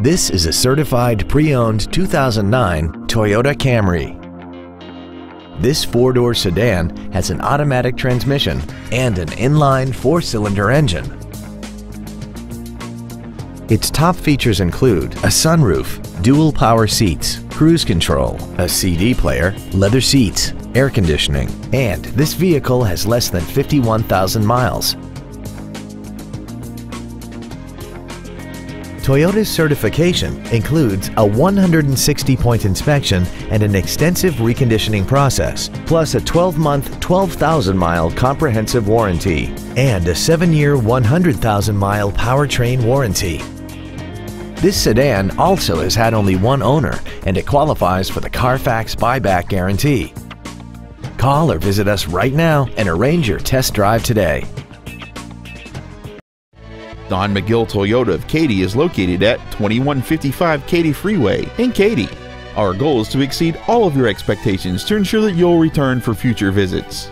This is a certified pre-owned 2009 Toyota Camry. This four-door sedan has an automatic transmission and an inline four-cylinder engine. Its top features include a sunroof, dual power seats, cruise control, a CD player, leather seats, air conditioning, and this vehicle has less than 51,000 miles. Toyota's certification includes a 160-point inspection and an extensive reconditioning process, plus a 12-month, 12,000-mile comprehensive warranty and a 7-year, 100,000-mile powertrain warranty. This sedan also has had only one owner and it qualifies for the Carfax buyback guarantee. Call or visit us right now and arrange your test drive today. Don McGill Toyota of Katy is located at 2155 Katy Freeway in Katy. Our goal is to exceed all of your expectations to ensure that you'll return for future visits.